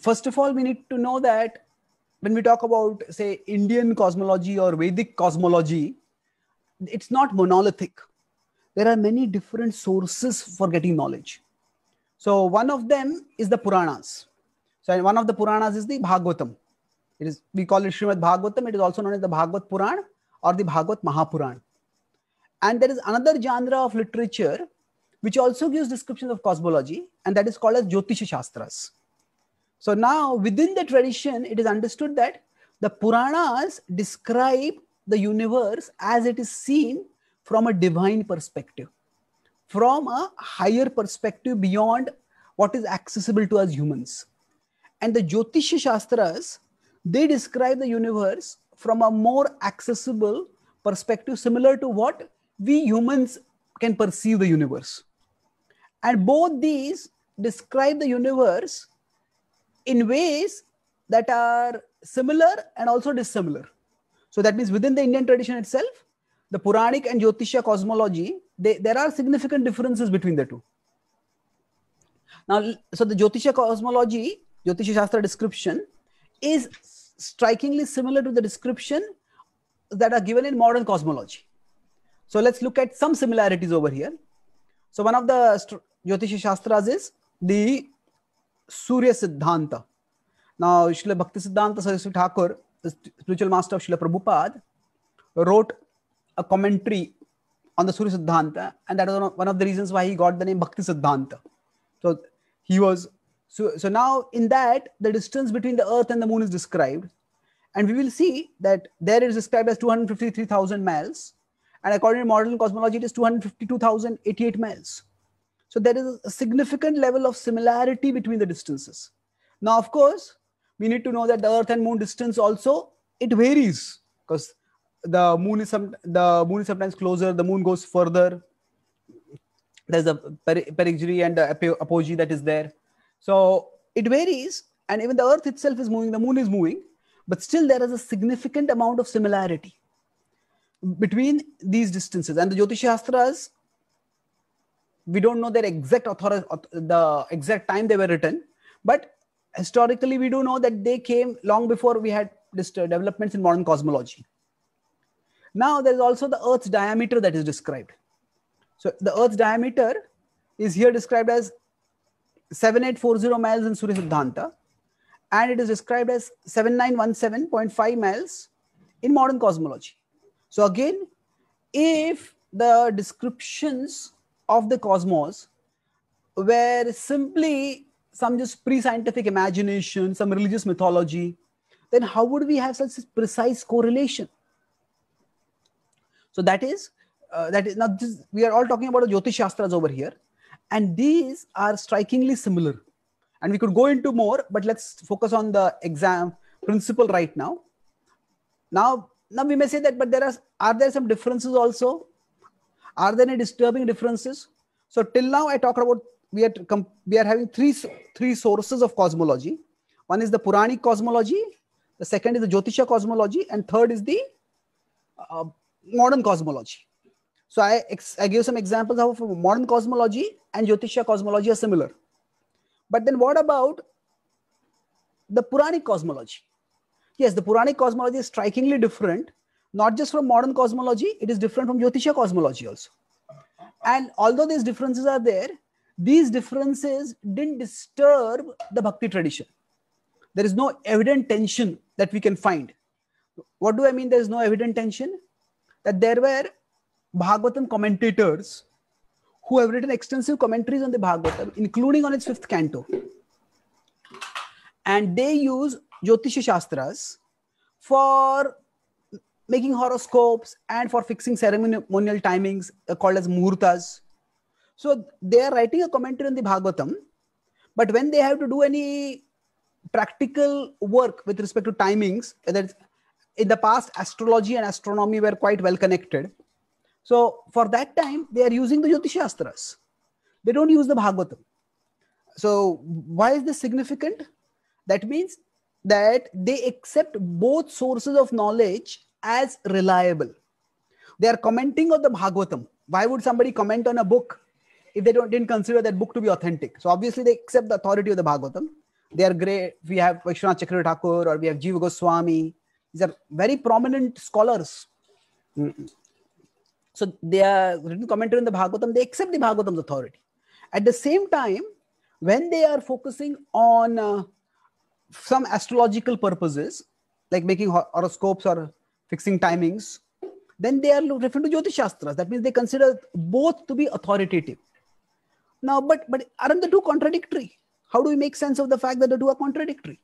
first of all, we need to know that when we talk about, say, Indian cosmology or Vedic cosmology, it's not monolithic. There are many different sources for getting knowledge. So one of them is the Puranas. So one of the Puranas is the Bhagavatam. It is we call it Srimad Bhagavatam. It is also known as the Bhagavat Puran or the Bhagavat Mahapuran. And there is another genre of literature which also gives descriptions of cosmology, and that is called as Jyotisha Shastras. So now within the tradition, it is understood that the Puranas describe the universe as it is seen from a divine perspective, from a higher perspective beyond what is accessible to us humans. And the Jyotisha Shastras, they describe the universe from a more accessible perspective, similar to what we humans can perceive the universe. And both these describe the universe in ways that are similar and also dissimilar. So that means within the Indian tradition itself, the Puranic and Jyotisha cosmology, they, there are significant differences between the two. Now, so the Jyotisha cosmology, Jyotisha Shastra description is strikingly similar to the description that are given in modern cosmology. So let's look at some similarities over here. So one of the Jyotisha Shastras is the Surya Siddhanta. Now, Srila Bhakti Siddhanta Saraswati Thakur, spiritual master of Srila Prabhupada, wrote a commentary on the Surya Siddhanta, and that was one of the reasons why he got the name Bhakti Siddhanta. So he was so, so now in that the distance between the earth and the moon is described, and we will see that there it is described as 253,000 miles, and according to modern cosmology, it is 252,088 miles. So there is a significant level of similarity between the distances. Now, of course, we need to know that the Earth and Moon distance also it varies because the moon is some the moon is sometimes closer, the moon goes further. There's a perigee and apogee that is there. So it varies, and even the Earth itself is moving, the moon is moving, but still there is a significant amount of similarity between these distances. And the Jyotishastras we don't know their exact author the exact time they were written but historically we do know that they came long before we had developments in modern cosmology. Now there's also the earth's diameter that is described. So the earth's diameter is here described as 7840 miles in surya siddhanta and it is described as 7917.5 miles in modern cosmology. So again if the descriptions of the cosmos were simply some just pre-scientific imagination, some religious mythology, then how would we have such a precise correlation? So that is uh, that is not just we are all talking about Jyotish Shastras over here, and these are strikingly similar. And we could go into more, but let's focus on the exam principle right now. Now, now we may say that, but there are are there some differences also? Are there any disturbing differences? So till now, I talked about we are we are having three three sources of cosmology. One is the Puranic cosmology, the second is the Jyotisha cosmology, and third is the uh, modern cosmology. So I I give some examples of modern cosmology and Jyotisha cosmology are similar. But then what about the Puranic cosmology? Yes, the Puranic cosmology is strikingly different not just from modern cosmology, it is different from Jyotisha cosmology also. And although these differences are there, these differences didn't disturb the bhakti tradition. There is no evident tension that we can find. What do I mean there is no evident tension? That there were Bhagavatam commentators who have written extensive commentaries on the Bhagavatam, including on its fifth canto. And they use Jyotisha Shastras for making horoscopes and for fixing ceremonial timings uh, called as muhurtas. So they are writing a commentary on the Bhagavatam, but when they have to do any practical work with respect to timings, that in the past astrology and astronomy were quite well connected. So for that time, they are using the Jyotishastras. They don't use the Bhagavatam. So why is this significant? That means that they accept both sources of knowledge as reliable. They are commenting on the Bhagavatam. Why would somebody comment on a book if they don't didn't consider that book to be authentic? So obviously they accept the authority of the Bhagavatam. They are great. We have Vishwanath Chakravarti Thakur or we have Jiva Goswami. These are very prominent scholars. So they are written commentary in the Bhagavatam. They accept the Bhagavatam's authority. At the same time, when they are focusing on uh, some astrological purposes, like making horoscopes or fixing timings, then they are referring to Jyotish Shastras. That means they consider both to be authoritative. Now, but but aren't the two contradictory? How do we make sense of the fact that the two are contradictory?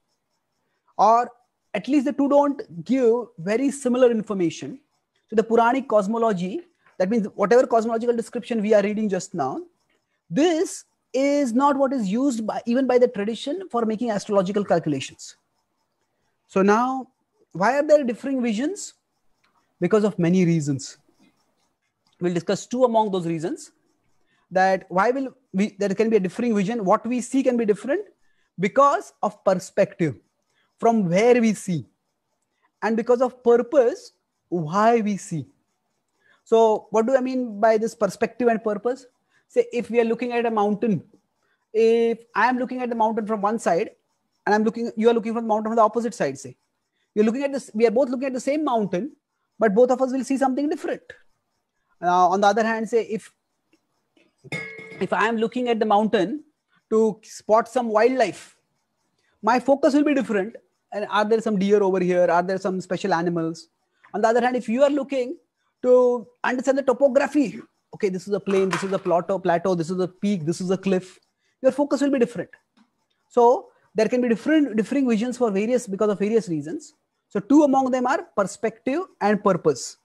Or at least the two don't give very similar information. So the Puranic cosmology, that means whatever cosmological description we are reading just now, this is not what is used by even by the tradition for making astrological calculations. So now, why are there differing visions? Because of many reasons. We'll discuss two among those reasons. That why will we there can be a differing vision? What we see can be different because of perspective, from where we see, and because of purpose, why we see. So, what do I mean by this perspective and purpose? say if we are looking at a mountain if i am looking at the mountain from one side and i'm looking you are looking from the mountain from the opposite side say you're looking at this we are both looking at the same mountain but both of us will see something different Now, on the other hand say if if i am looking at the mountain to spot some wildlife my focus will be different and are there some deer over here are there some special animals on the other hand if you are looking to understand the topography okay, this is a plain, this is a plateau, plateau, this is a peak, this is a cliff, your focus will be different. So there can be different differing visions for various because of various reasons. So two among them are perspective and purpose.